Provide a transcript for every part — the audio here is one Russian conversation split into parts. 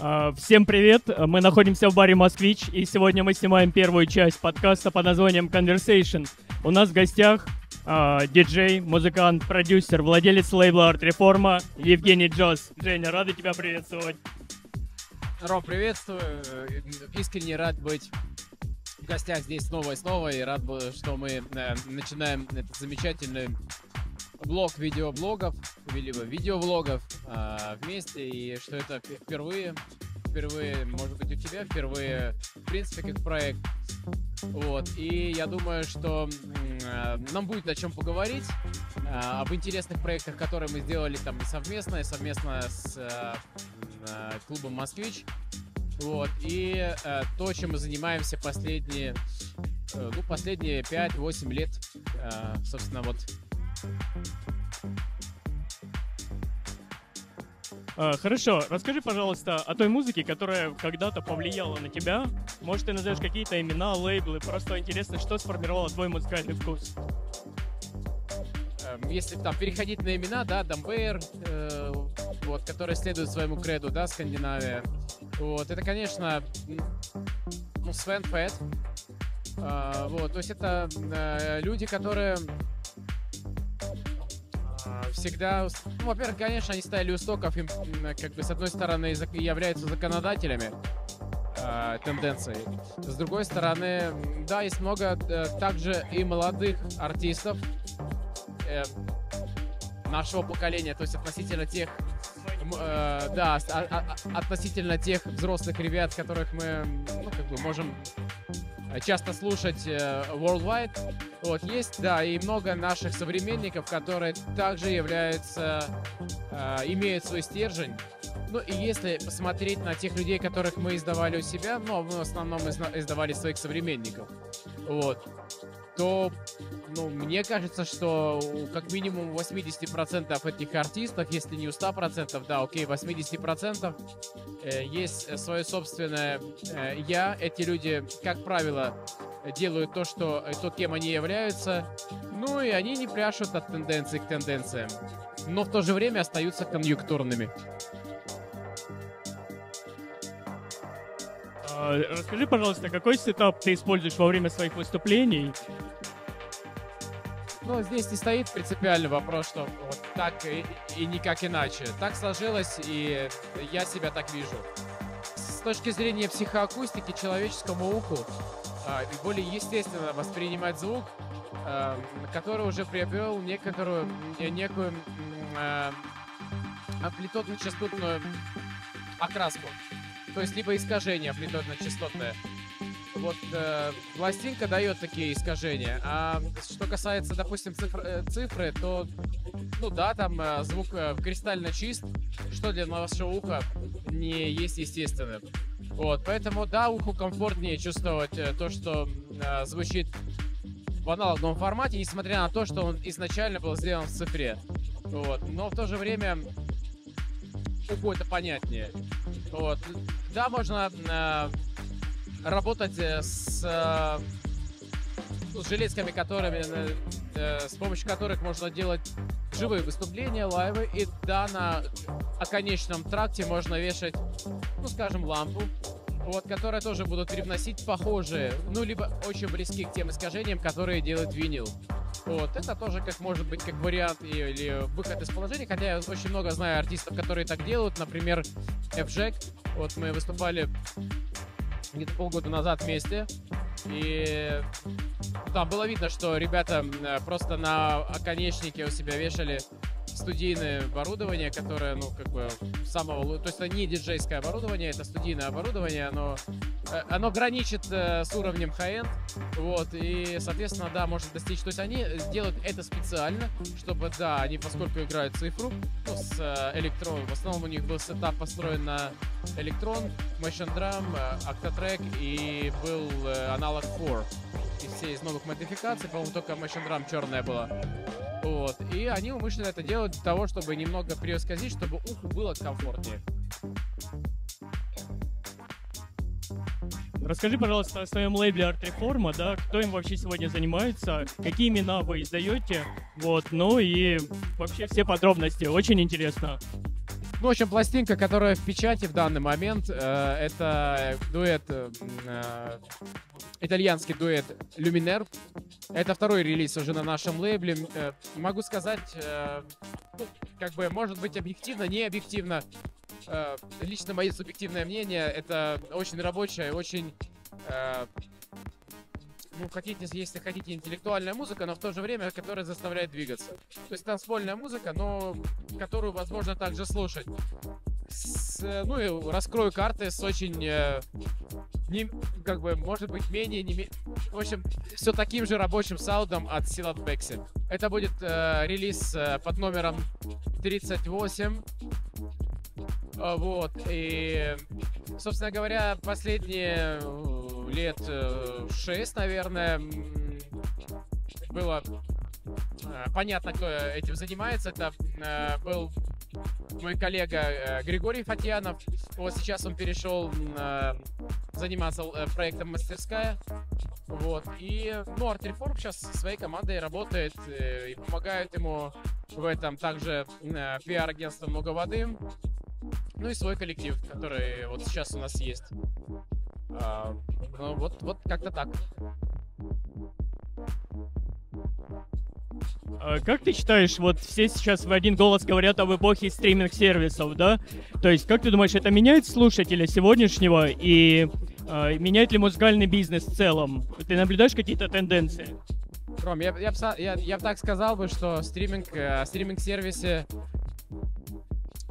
А, Всем привет! Мы находимся в баре «Москвич», и сегодня мы снимаем первую часть подкаста под названием «Conversation». У нас в гостях а, диджей, музыкант, продюсер, владелец лейбла «Арт Реформа» Евгений Джос. Женя, рады тебя приветствовать. Ром, приветствую. Искренне рад быть в гостях здесь снова и снова. И рад, что мы э, начинаем этот замечательный блог видеоблогов, либо видеовлогов э, вместе. И что это впервые, впервые, может быть, у тебя, впервые, в принципе, как проект. Вот. И я думаю, что э, нам будет о чем поговорить. Э, об интересных проектах, которые мы сделали там и совместно, и совместно с э, клубом «Москвич». Вот. И э, то, чем мы занимаемся последние, э, ну, последние 5-8 лет, э, собственно, вот А, Хорошо, расскажи, пожалуйста, о той музыке, которая когда-то повлияла на тебя. Может, ты назовешь какие-то имена, лейблы. Просто интересно, что сформировало твой музыкальный вкус. Эм, если там переходить на имена, да, Дамбейр, э, вот, который следует своему креду, да, Скандинавия. Вот, это, конечно, ну, Свен Фэт. А, вот, то есть это э, люди, которые а, всегда, ну, во-первых, конечно, они стояли у истоков, им, как бы, с одной стороны, являются законодателями а, тенденций. С другой стороны, да, есть много э, также и молодых артистов, э, нашего поколения, то есть относительно тех, э, да, а- а- а- относительно тех взрослых ребят, которых мы, ну, как бы можем э, часто слушать э, worldwide. Вот, есть, да, и много наших современников, которые также являются, э, имеют свой стержень. Ну, и если посмотреть на тех людей, которых мы издавали у себя, ну, мы в основном издавали своих современников, вот, то ну, мне кажется, что как минимум 80% этих артистов, если не у 100%, да, окей, 80% э, есть свое собственное э, я. Эти люди, как правило, делают то, что, э, то, кем они являются. Ну и они не пляшут от тенденции к тенденциям. Но в то же время остаются конъюнктурными. А, Расскажи, пожалуйста, какой сетап ты используешь во время своих выступлений? Ну, здесь не стоит принципиальный вопрос, что вот так и, и никак иначе. Так сложилось, и я себя так вижу. С точки зрения психоакустики, человеческому уху а, более естественно воспринимать звук, а, который уже приобрел некоторую, э, некую а, амплитудно-частотную окраску. То есть либо искажение амплитудно-частотное. Вот э, пластинка дает такие искажения. А что касается, допустим, цифр- э, цифры, то, ну да, там э, звук э, кристально чист, что для нашего уха не есть естественным. Вот, поэтому, да, уху комфортнее чувствовать э, то, что э, звучит в аналоговом формате, несмотря на то, что он изначально был сделан в цифре. Вот, но в то же время уху это понятнее. Вот, да, можно э, работать э, с, э, с железками, которыми, э, с помощью которых можно делать живые выступления, лайвы. И да, на оконечном тракте можно вешать, ну, скажем, лампу, вот, которые тоже будут привносить похожие, ну, либо очень близки к тем искажениям, которые делает винил. Вот, это тоже как может быть как вариант или выход из положения, хотя я очень много знаю артистов, которые так делают, например, F-Jack, вот мы выступали где-то полгода назад вместе. И там было видно, что ребята э, просто на оконечнике у себя вешали студийное оборудование, которое, ну, как бы, самого... То есть это не диджейское оборудование, это студийное оборудование, оно, э, оно граничит э, с уровнем high-end, вот, и, соответственно, да, может достичь. То есть они делают это специально, чтобы, да, они, поскольку играют цифру, ну, с э, электроном, в основном у них был сетап построен на электрон, Motion Drum, Octatrack и был аналог 4 из всей из новых модификаций, по-моему, только Motion Drum черная была. Вот. И они умышленно это делают для того, чтобы немного пересказить, чтобы уху было комфортнее. Расскажи, пожалуйста, о своем лейбле Арт Реформа, да, кто им вообще сегодня занимается, какие имена вы издаете, вот, ну и вообще все подробности, очень интересно. Ну, в общем, пластинка, которая в печати в данный момент, э, это дуэт, э, э, итальянский дуэт Luminaire. Это второй релиз уже на нашем лейбле. Э, могу сказать, э, ну, как бы, может быть, объективно, не объективно. Э, лично мое субъективное мнение, это очень рабочая, очень э, ну, хотите, если хотите, интеллектуальная музыка, но в то же время, которая заставляет двигаться. То есть танцпольная музыка, но которую возможно также слушать. С, ну и раскрою карты с очень, э, не, как бы, может быть, менее, не, в общем, все таким же рабочим саундом от Силат Бекси. Это будет э, релиз э, под номером 38. Э, вот, и, собственно говоря, последние лет э, шесть, наверное, было э, понятно, кто этим занимается. Это э, был мой коллега Григорий Фатьянов. Вот сейчас он перешел заниматься проектом «Мастерская». Вот. И, ну, Reform сейчас со своей командой работает и помогает ему в этом также пиар-агентство «Много воды». Ну и свой коллектив, который вот сейчас у нас есть. А, ну, вот, вот как-то так. А как ты считаешь, вот все сейчас в один голос говорят об эпохе стриминг-сервисов, да? То есть, как ты думаешь, это меняет слушателя сегодняшнего и э, меняет ли музыкальный бизнес в целом? Ты наблюдаешь какие-то тенденции? Ром, я, я, я, я бы так сказал бы, что стриминг, э, стриминг-сервисе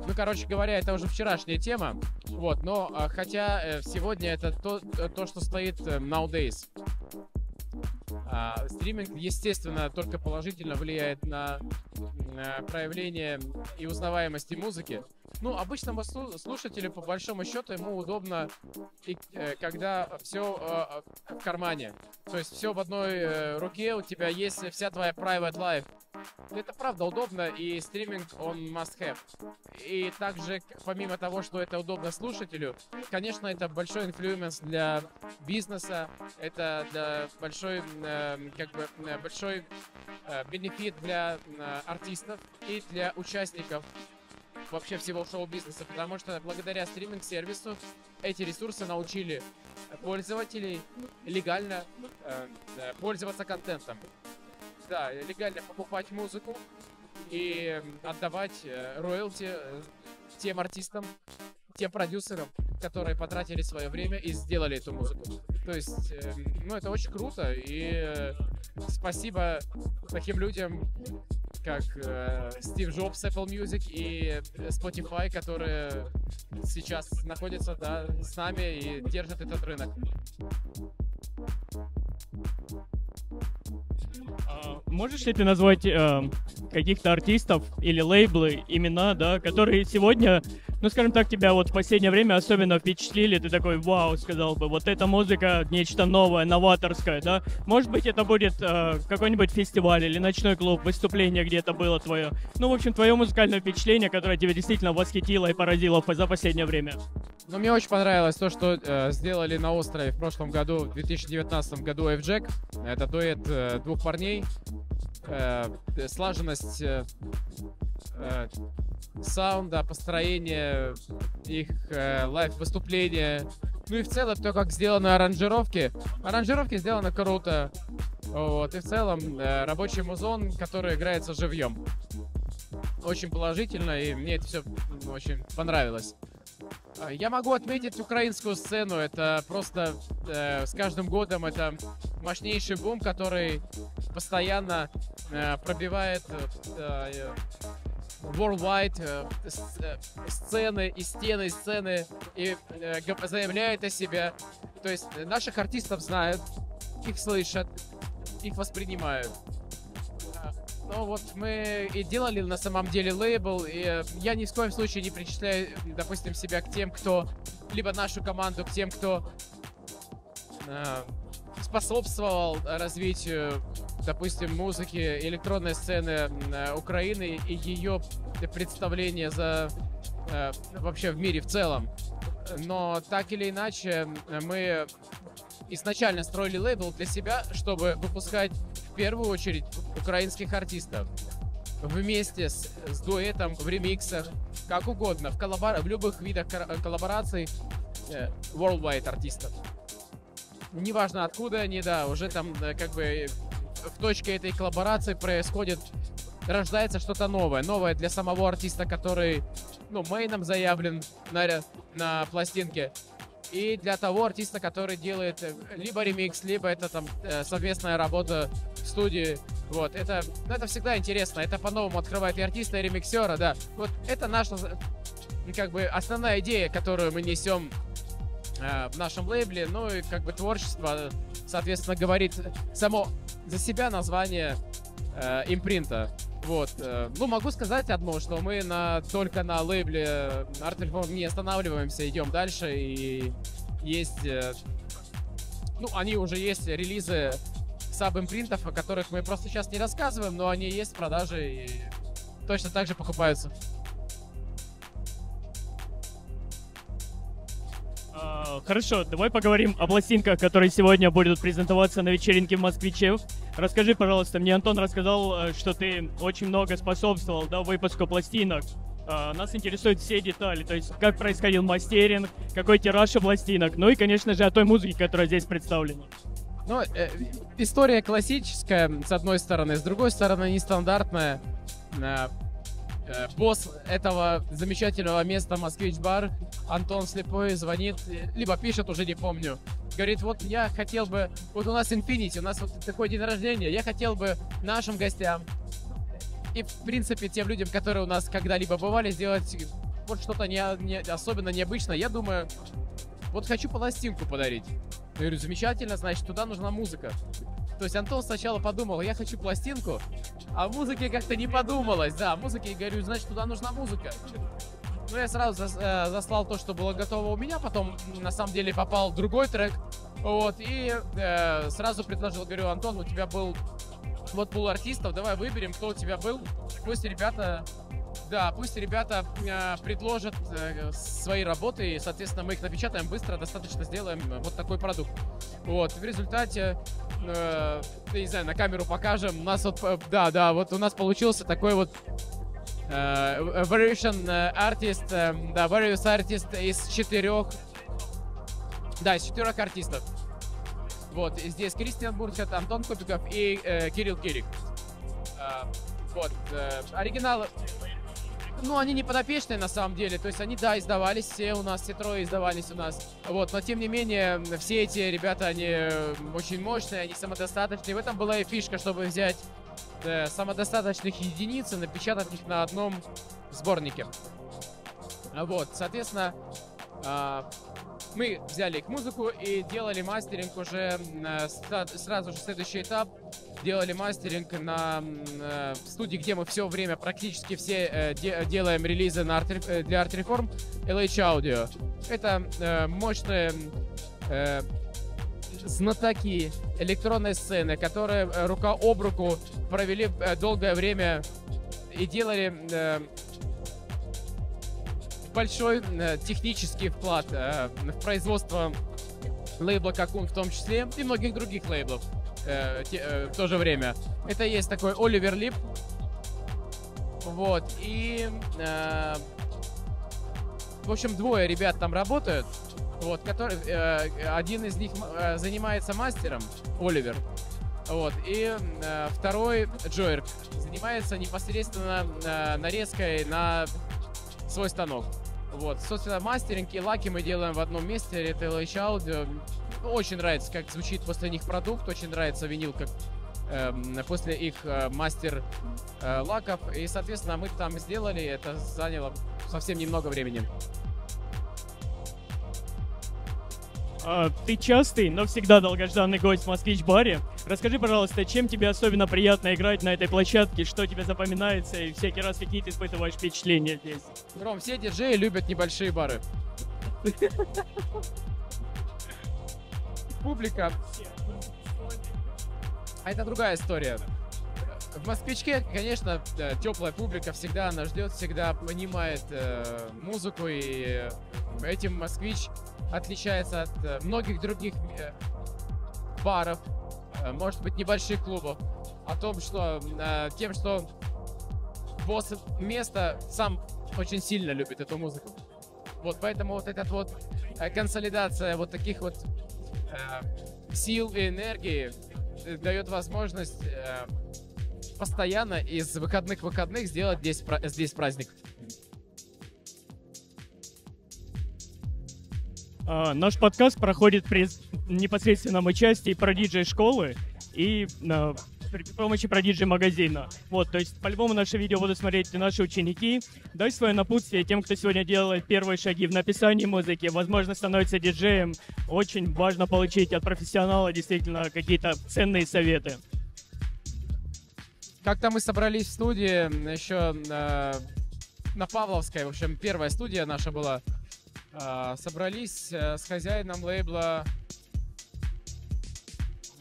ну, короче говоря, это уже вчерашняя тема. Вот, но а, хотя э, сегодня это то, то, что стоит э, nowadays. А, стриминг, естественно, только положительно влияет на, на проявление и узнаваемости музыки. Ну, обычному слушателю, по большому счету, ему удобно, э, когда все э, в кармане. То есть все в одной э, руке, у тебя есть вся твоя private life. Это правда удобно, и стриминг, он must have. И также, помимо того, что это удобно слушателю, конечно, это большой influence для бизнеса, это для большой, как бы, большой benefit для артистов и для участников вообще всего шоу-бизнеса, потому что благодаря стриминг-сервису эти ресурсы научили пользователей легально э, пользоваться контентом. Да, легально покупать музыку и отдавать э, роялти э, тем артистам, тем продюсерам, которые потратили свое время и сделали эту музыку. То есть, э, ну, это очень круто, и э, спасибо таким людям, как э, Стив Джобс Apple Music и Spotify, которые сейчас находятся да, с нами и держат этот рынок. А, можешь ли ты назвать э, каких-то артистов или лейблы, имена, да, которые сегодня ну, скажем так, тебя вот в последнее время особенно впечатлили, ты такой, вау, сказал бы, вот эта музыка, нечто новое, новаторское, да? Может быть, это будет э, какой-нибудь фестиваль или ночной клуб, выступление где-то было твое. Ну, в общем, твое музыкальное впечатление, которое тебя действительно восхитило и поразило за последнее время. Ну, мне очень понравилось то, что э, сделали на острове в прошлом году, в 2019 году F-Jack. Это дуэт э, двух парней. Э, слаженность э, э, саунда, построение их э, лайв-выступления. Ну и в целом то, как сделаны аранжировки. Аранжировки сделаны круто. Вот, и в целом э, рабочий музон, который играется живьем. Очень положительно, и мне это все очень понравилось. А, я могу отметить украинскую сцену. Это просто э, с каждым годом это мощнейший бум, который постоянно э, пробивает э, worldwide э, э, сцены и стены, сцены и э, заявляет о себе. То есть наших артистов знают, их слышат, их воспринимают. Ну вот мы и делали на самом деле лейбл, и я ни в коем случае не причисляю, допустим, себя к тем, кто либо нашу команду к тем, кто э, способствовал развитию, допустим, музыки, электронной сцены э, Украины и ее представления за э, вообще в мире в целом. Но так или иначе, мы изначально строили лейбл для себя, чтобы выпускать в первую очередь украинских артистов. вместе с, с дуэтом, в ремиксах, как угодно, в, коллабор... в любых видах коллабораций э, worldwide артистов. Неважно откуда они, да, уже там э, как бы в точке этой коллаборации происходит, рождается что-то новое. Новое для самого артиста, который, ну, мейном заявлен на, на пластинке. И для того артиста, который делает э, либо ремикс, либо это там э, совместная работа в студии. Вот, это, ну, это всегда интересно. Это по-новому открывает и артиста, и ремиксера, да. Вот это наша, как бы, основная идея, которую мы несем э, в нашем лейбле. Ну и как бы творчество, соответственно, говорит само за себя название э, импринта. Вот. Э, ну, могу сказать одно, что мы на, только на лейбле Art не останавливаемся, идем дальше, и есть... Э, ну, они уже есть релизы саб-импринтов, о которых мы просто сейчас не рассказываем, но они есть в продаже и точно так же покупаются. Хорошо, давай поговорим о пластинках, которые сегодня будут презентоваться на вечеринке Москвичев. Расскажи, пожалуйста, мне Антон рассказал, э, что ты очень много способствовал да, выпуску пластинок. Uh, нас интересуют все детали, то есть как происходил мастеринг, какой тираж у пластинок, ну и, конечно же, о той музыке, которая здесь представлена. Ну, э, история классическая, с одной стороны, с другой стороны, нестандартная. Э, босс этого замечательного места Москвич Бар, Антон Слепой, звонит, либо пишет, уже не помню. Говорит, вот я хотел бы, вот у нас Infinity, у нас вот такой день рождения, я хотел бы нашим гостям и, в принципе, тем людям, которые у нас когда-либо бывали, сделать вот что-то не, не, особенно необычное. Я думаю, вот хочу пластинку подарить. Я говорю, замечательно, значит, туда нужна музыка. То есть Антон сначала подумал, я хочу пластинку, а музыке как-то не подумалось. Да, музыке, и говорю, значит, туда нужна музыка. Ну, я сразу э, заслал то, что было готово у меня, потом, на самом деле, попал другой трек, вот, и э, сразу предложил, говорю, Антон, у тебя был вот пул артистов, давай выберем, кто у тебя был, пусть ребята да, пусть ребята э, предложат э, свои работы, и, соответственно, мы их напечатаем быстро, достаточно сделаем вот такой продукт. Вот, в результате, э, не знаю, на камеру покажем, у нас вот, э, да, да, вот у нас получился такой вот э, variation artist, э, да, various artist из четырех, да, из четырех артистов. Вот, здесь Кристиан Бурчат, Антон Купиков и э, Кирилл Кирик. Э, вот, э, оригинал ну, они не подопечные на самом деле. То есть они, да, издавались все у нас, все трое издавались у нас. Вот, но тем не менее, все эти ребята, они э, очень мощные, они самодостаточные. В этом была и фишка, чтобы взять э, самодостаточных единиц и напечатать их на одном сборнике. Вот, соответственно, э, мы взяли их музыку и делали мастеринг уже э, сразу же следующий этап. Делали мастеринг на э, студии, где мы все время, практически все э, де делаем релизы на арт, э, для Art Reform, LH Audio. Это э, мощные э, знатоки электронной сцены, которые э, рука об руку провели э, долгое время и делали э, большой э, технический вклад э, в производство лейбла Какун в том числе и многих других лейблов э, э, в то же время. Это есть такой Оливер Лип. Вот, и... Э, в общем, двое ребят там работают. Вот, который, э, один из них э, занимается мастером, Оливер. Вот, и э, второй, Джойер, занимается непосредственно э, нарезкой на свой станок. Вот, собственно, мастеринг и лаки мы делаем в одном месте, LH Audio. Ну, очень нравится, как звучит после них продукт, очень нравится винил, как эм, после их э, мастер э, лаков. И, соответственно, мы там сделали, это заняло совсем немного времени. А, ты частый, но всегда долгожданный гость в Москвич-баре. Расскажи, пожалуйста, чем тебе особенно приятно играть на этой площадке, что тебе запоминается и всякий раз какие ты испытываешь впечатления здесь? Ром, все диджеи любят небольшие бары. Публика. А это другая история. В Москвичке, конечно, теплая публика всегда она ждет, всегда понимает э, музыку, и этим Москвич отличается от э, многих других э, баров, э, может быть, небольших клубов, о том, что тем, что босс места сам очень сильно любит эту музыку. Вот поэтому вот этот вот э, консолидация вот таких вот э, сил и энергии э, дает возможность э, постоянно из выходных в выходных сделать здесь, здесь праздник. Uh, наш подкаст проходит при непосредственном участии про диджей-школы и uh, при помощи продиджи магазина. Вот, то есть по-любому наше видео будут смотреть наши ученики. Дай свое напутствие тем, кто сегодня делает первые шаги в написании музыки, возможно, становится диджеем. Очень важно получить от профессионала действительно какие-то ценные советы. Как-то мы собрались в студии еще э, на Павловской, в общем, первая студия наша была. Э, собрались э, с хозяином лейбла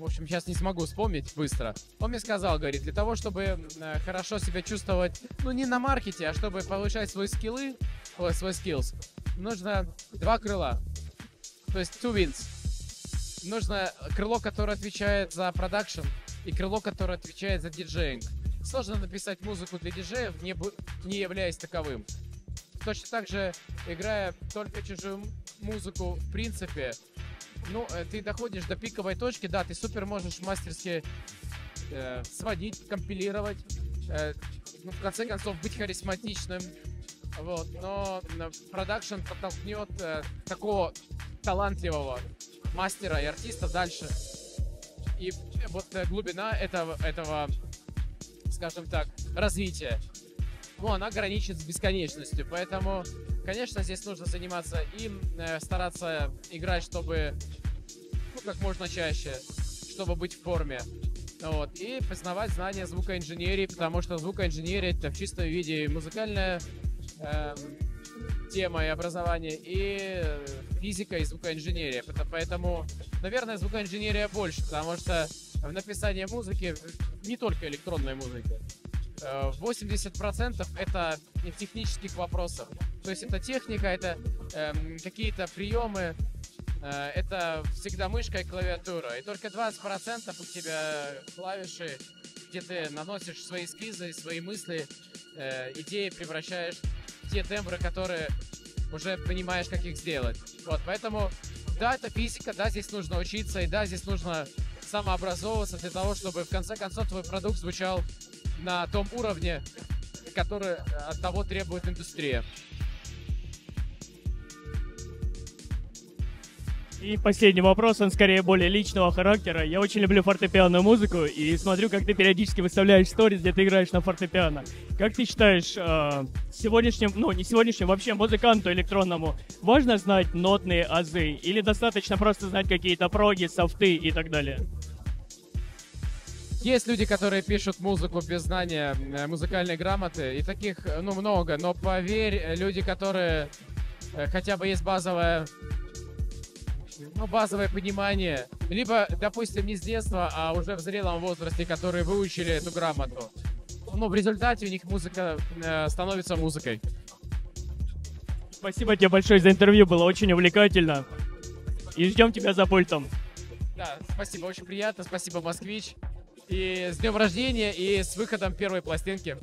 в общем, сейчас не смогу вспомнить быстро. Он мне сказал, говорит, для того, чтобы э, хорошо себя чувствовать, ну, не на маркете, а чтобы повышать свои скиллы, ой, свой skills, нужно два крыла. То есть two wins. Нужно крыло, которое отвечает за продакшн, и крыло, которое отвечает за диджеинг. Сложно написать музыку для диджеев, не, не являясь таковым. Точно так же, играя только чужую музыку, в принципе, ну, э, ты доходишь до пиковой точки, да, ты супер можешь мастерски э, сводить, компилировать, э, ну, в конце концов, быть харизматичным, вот, но продакшн подтолкнет э, такого талантливого мастера и артиста дальше. И э, вот э, глубина этого, этого, скажем так, развития, ну, она граничит с бесконечностью, поэтому Конечно, здесь нужно заниматься им, э, стараться играть, чтобы ну, как можно чаще, чтобы быть в форме. Вот. И познавать знания звукоинженерии, потому что звукоинженерия это в чистом виде музыкальная э, тема и образование, и физика и звукоинженерия. Поэтому, наверное, звукоинженерия больше, потому что в написании музыки не только электронной музыки. 80% э, это технических вопросов. То есть это техника, это э, какие-то приемы, э, это всегда мышка и клавиатура. И только 20% у тебя клавиши, где ты наносишь свои эскизы, свои мысли, э, идеи превращаешь в те тембры, которые уже понимаешь, как их сделать. Вот, поэтому, да, это физика, да, здесь нужно учиться, и да, здесь нужно самообразовываться для того, чтобы в конце концов твой продукт звучал на том уровне, который от того требует индустрия. И последний вопрос, он скорее более личного характера. Я очень люблю фортепианную музыку и смотрю, как ты периодически выставляешь сторис, где ты играешь на фортепиано. Как ты считаешь, э, сегодняшним, ну не сегодняшним, вообще музыканту электронному важно знать нотные азы или достаточно просто знать какие-то проги, софты и так далее? Есть люди, которые пишут музыку без знания э, музыкальной грамоты, и таких, ну, много. Но поверь, э, люди, которые э, хотя бы есть базовое, ну, базовое понимание, либо, допустим, не с детства, а уже в зрелом возрасте, которые выучили эту грамоту, ну, в результате у них музыка э, становится музыкой. Спасибо тебе большое за интервью, было очень увлекательно. И ждем тебя за пультом. Да, спасибо, очень приятно. Спасибо, Москвич. И с днем рождения, и с выходом первой пластинки.